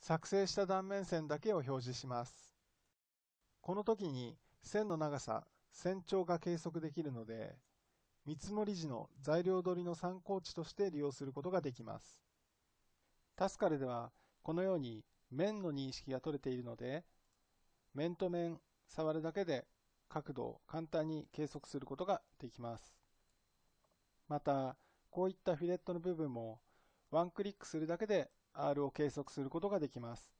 作成した断面線だけを表示します。この時に線の長さ、線長が計測できるので、見積もり時の材料取りの参考値として利用することができます。タスカルではこのように面の認識が取れているので、面と面触るだけで角度を簡単に計測することができます。また、こういったフィレットの部分もワンクリックするだけで R を計測することができます。